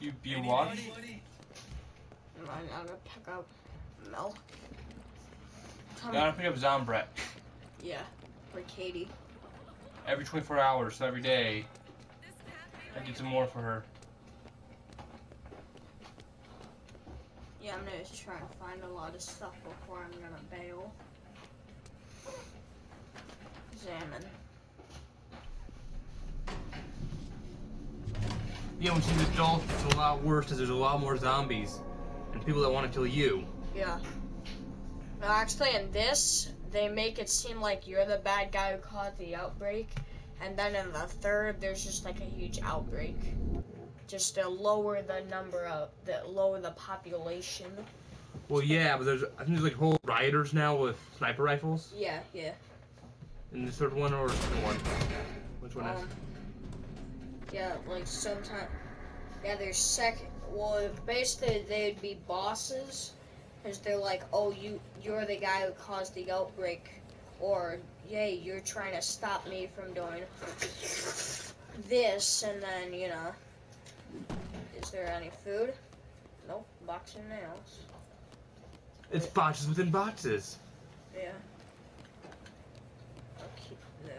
You you watch? I'm, gonna pick up milk. You gotta pick up Zombrex Yeah, for Katey. every 24 hours, so every day. I get some more for her. Yeah, I'm gonna try and find a lot of stuff before I'm gonna bail. Examine. Yeah, when she's an adult, it's a lot worse because there's a lot more zombies and people that want to kill you. Yeah. No, actually, in this, they make it seem like you're the bad guy who caused the outbreak, and then in the third, there's just like a huge outbreak, just to lower the number of, the lower the population. Well, yeah, but there's I think there's like whole rioters now with sniper rifles Yeah, yeah. in the third one or the one. Which one is? Um, Yeah, like sometimes, yeah, there's second. Well, basically they'd be bosses, because they're like, oh, you you're the guy who caused the outbreak, or yay, you're trying to stop me from doing this, and then you know, is there any food? Nope, box of nails. It's boxes within boxes. Yeah. I'll keep the.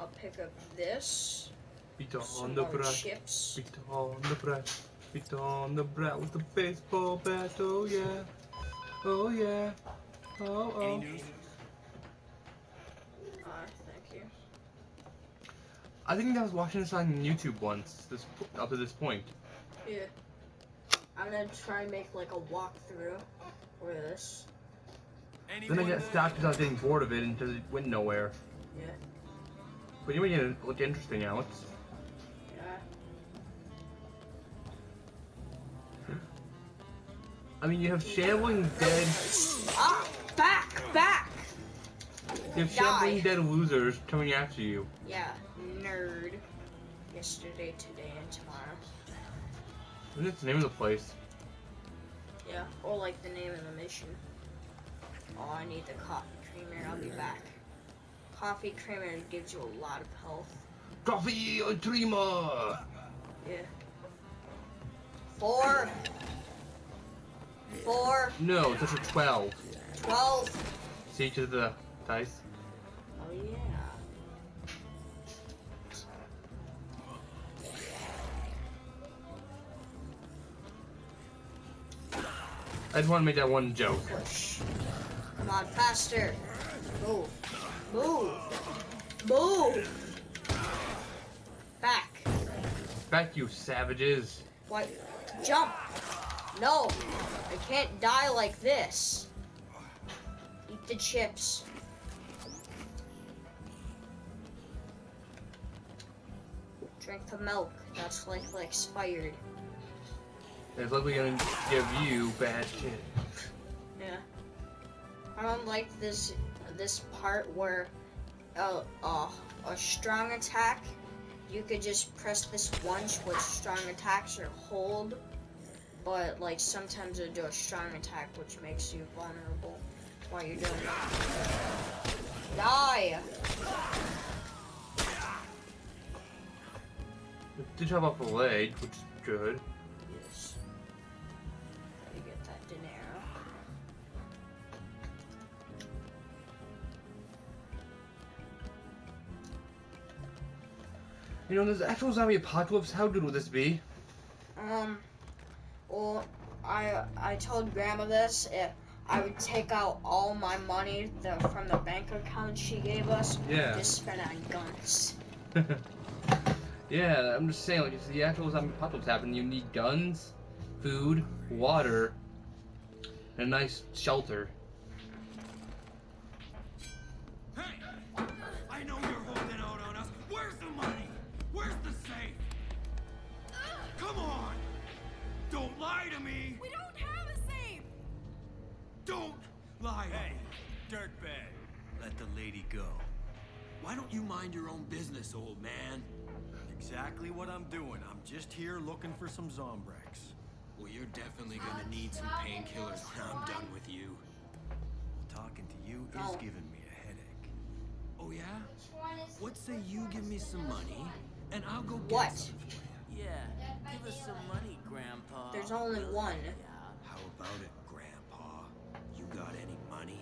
I'll pick up this. Beat on the more bread. chips. Beat on the bread. Beat on the bread with the baseball bat. Oh yeah. Oh yeah. Oh Any oh. news? Ah, thank you. I think I was watching this on YouTube once. This up to this point. Yeah. I'm gonna try and make like a walkthrough for this. Then I Anyone got stopped because I was getting bored of it and because it went nowhere. Yeah. But you made it look interesting, Alex. I mean, you have shambling dead. Ah! Back! Back! You have Die. shambling dead losers coming after you. Yeah. Nerd. Yesterday, today, and tomorrow. Isn't that the name of the place? Yeah. Or like the name of the mission. Oh, I need the coffee creamer. I'll be back. Coffee creamer gives you a lot of health. Coffee or dreamer. Yeah. Four. Four. No, those are twelve. Twelve. See to the dice. Oh yeah. I just want to make that one joke. Push. Come on, faster. Move. Move. Move. Back. Back, you savages. What? Jump. No. I can't die like this. Eat the chips. Drink the milk. That's like like expired. It's likely gonna give you bad shit. Yeah. I don't like this this part where uh, uh, a strong attack, you could just press this once with strong attacks or hold, but like sometimes it'll do a strong attack which makes you vulnerable while you're doing it. Die! It did chop off a leg, which is good. Yes. Gotta get that dinero. You know, this actual zombie apocalypse, how good would this be? Um, well, I I told Grandma this. If I would take out all my money the, from the bank account she gave us, Yeah. just spend on guns. yeah, I'm just saying, like, if the actual zombie apocalypse happened, you need guns, food, water, and a nice shelter. To me! We don't have a safe! Don't lie Hey, dirtbag! Let the lady go. Why don't you mind your own business, old man? Exactly what I'm doing. I'm just here looking for some Zombrex. Well, you're definitely gonna need some painkillers when I'm done with you. Talking to you Oh. is giving me a headache. Oh yeah? What say you give me some money, and I'll go get What? some for you. Yeah, Give us some money, Grandpa. There's only one. help. How about it, Grandpa? You got any money?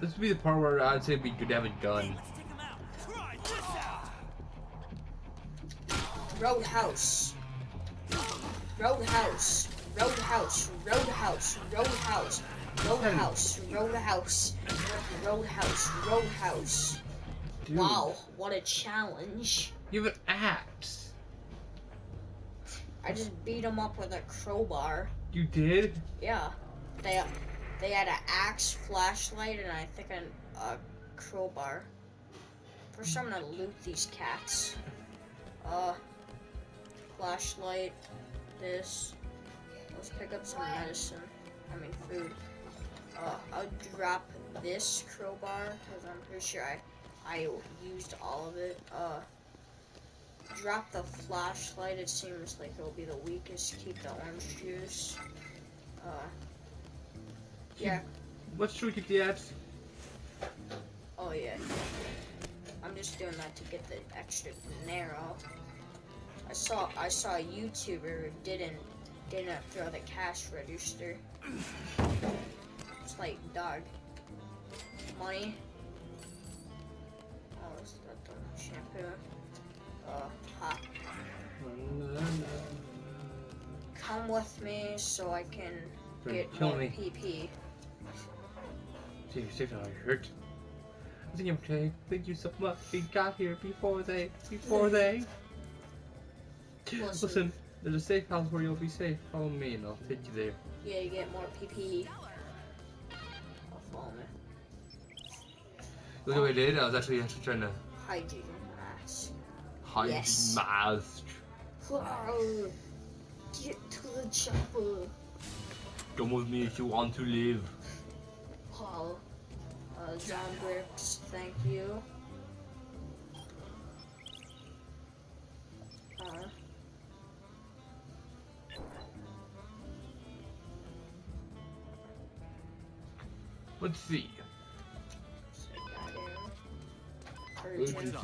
This would be the part where I'd say it'd be good to have a gun. Let's take him out. Try this out. Roadhouse. Roadhouse. Roadhouse. Roadhouse. Roadhouse. Roadhouse. Roadhouse. Roadhouse. Roadhouse. Wow, what a challenge. You have an axe. I just beat them up with a crowbar. You did? Yeah. They they had an axe, flashlight, and I think an, a crowbar. First, I'm gonna loot these cats. Uh, flashlight, this. Let's pick up some medicine. I mean, food. Uh, I'll drop this crowbar because I'm pretty sure I I used all of it. Uh, drop the flashlight. It seems like it'll be the weakest. Keep the orange juice. Uh, yeah. What should we get the axe? Oh yeah. I'm just doing that to get the extra dinero. I saw I saw a YouTuber who didn't didn't throw the cash register. It's like dog. Money. Oh, is that the shampoo? Uh. Come with me so I can Don't get kill more me. PP. See, you safe now. I hurt. I think I'm okay. Thank you so much. We got here before they. Before they. Listen. There's a safe house where you'll be safe. Follow me and I'll take you there. Yeah, you get more PP. I'll follow me. Look what I did. I was actually actually trying to Hygiene mask. Hide Yes. mask. Wow. Get to the chopper. Come with me if you want to live. Paul. Uh, John Bricks, thank you. Uh, Let's see. so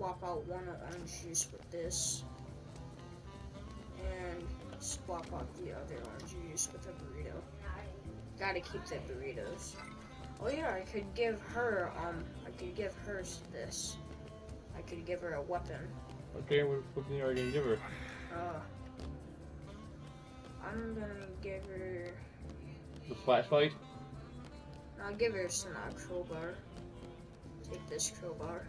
swap out one of orange juice with this. And swap out the other orange juice with a burrito. Gotta keep the burritos. Oh yeah, I could give her, um, I could give her this. I could give her a weapon. Okay, what thing are you gonna give her? Uh, I'm gonna give her, The flashlight? I'll give her some crowbar. Take this crowbar.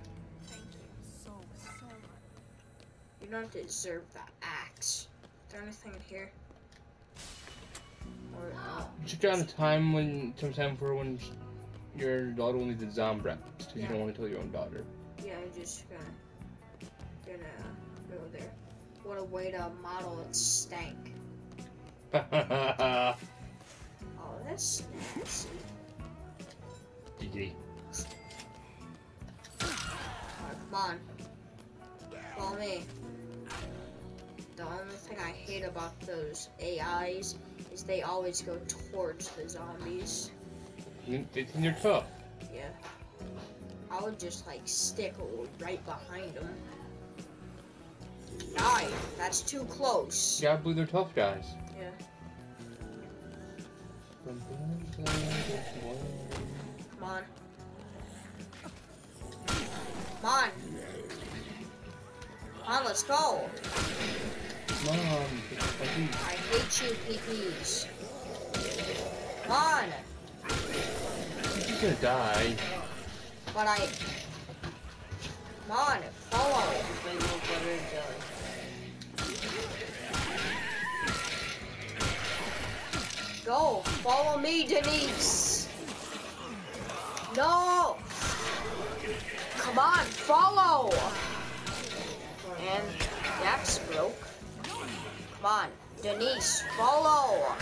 You don't deserve the axe. Is there anything in here? Or, uh, Check out a time when sometime for when your daughter will need the Zombrex because you don't want to tell your own daughter. yeah, I'm just gonna, gonna go there. What a way to model its stank. GG. Oh, that's nasty. Alright, come on. Follow me. The only thing I hate about those AIs is they always go towards the zombies. Think they're tough. Yeah. I would just like stick right behind them. Die! That's too close. Yeah, I believe they're tough guys. Yeah. Come on. Come on. Come on, let's go. Mom, I hate you, PPs. Come on. she's gonna die. But I. Come on, follow. Go, follow me, Denise. No. Come on, follow. And the axe broke. Come on, Denise, follow.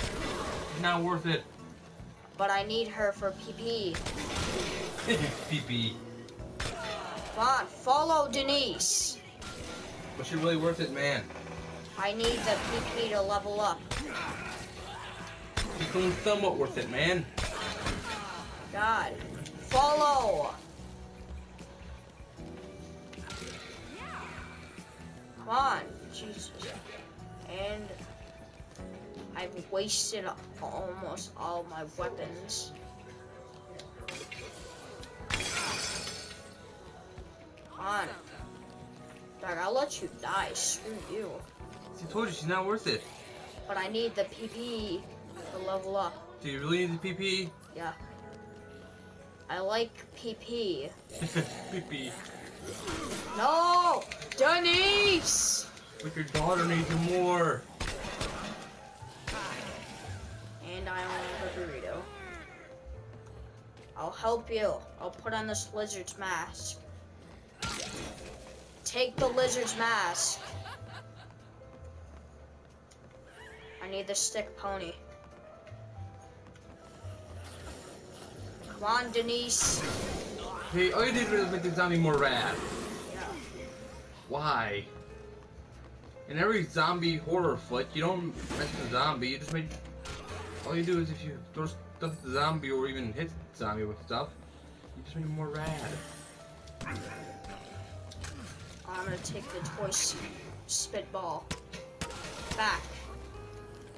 Not worth it. But I need her for PP. PP. Come on, follow Denise. Was she really worth it, man? I need the PP to level up. She's only somewhat worth it, man. God. Follow! Come on. Jesus. And I've wasted almost all my weapons. Come on. Dog, I'll let you die. Screw you. She told you she's not worth it. But I need the PP to level up. Do you really need the PP? Yeah. I like PP. PP. No! Denise! But your daughter needs you more. And I only have a burrito. I'll help you. I'll put on this lizard's mask. Take the lizard's mask. I need the stick pony. Come on, Denise. Hey, all you did was make the zombie more rad. Yeah. Why? In every zombie horror flick, you don't mess with the zombie, you just make... All you do is if you throw stuff at the zombie or even hit the zombie with stuff, you just make it more rad. I'm gonna take the toy spitball. Back.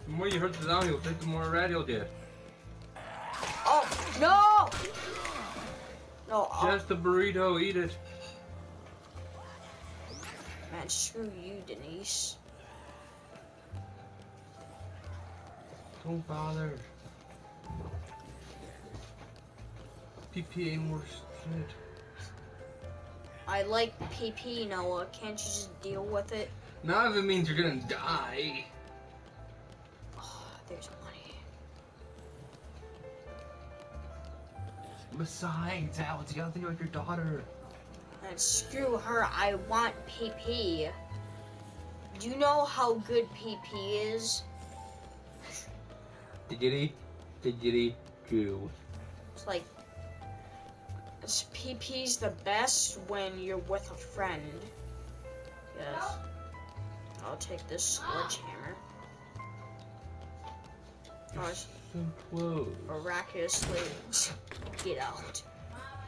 The more you hurt the zombie, will take the more rad you'll get. Oh, no! No, oh, Just a burrito, eat it. Man, screw you, Denise. Don't bother. PP ain't worth shit. I like PP, Noah. Can't you just deal with it? None of it means you're gonna die. Oh, there's money. Besides, Alex, you gotta think about your daughter. And screw her, I want PP. Do you know how good PP is? Diggity, diggity, goo. It's like, it's PP's the best when you're with a friend. Yes. I'll take this sledgehammer. Oh, So close. miraculously get out.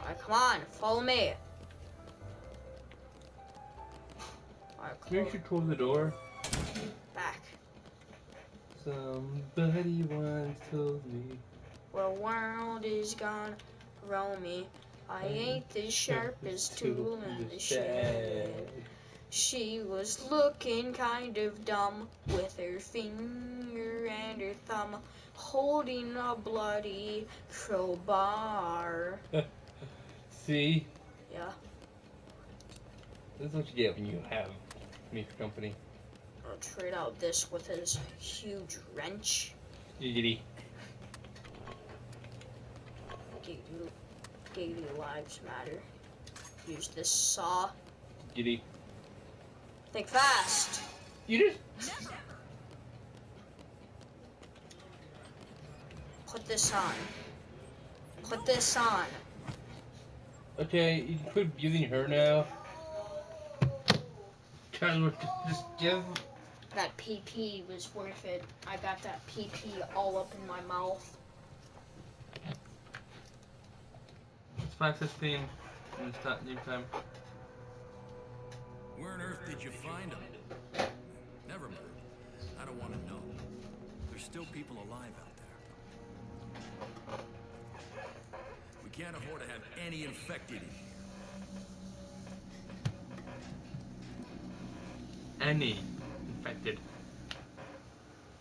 Alright, come on, follow me. Maybe you should close the door. back. Somebody once told me. Well, world is gone, roll me. I ain't the sharpest tool in the shed. She was looking kind of dumb with her finger and her thumb holding a bloody crowbar. See? Yeah, This is what you get when you have me for company. I'll trade out this with his huge wrench. Giggity. Giggity, giggity lives matter. Use this saw. Giddy. Think fast. You just. Put this on. Put this on. Okay, you can quit abusing her now. Cause we're just give. That PP was worth it. I got that PP all up in my mouth. It's 5.15 in this time, new time. Where on earth did you find him? Never mind. I don't want to know. There's still people alive out there. We can't afford to have any infected in Any infected.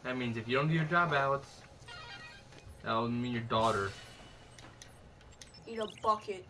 That means if you don't do your job, Alex, that'll mean your daughter. Eat a bucket.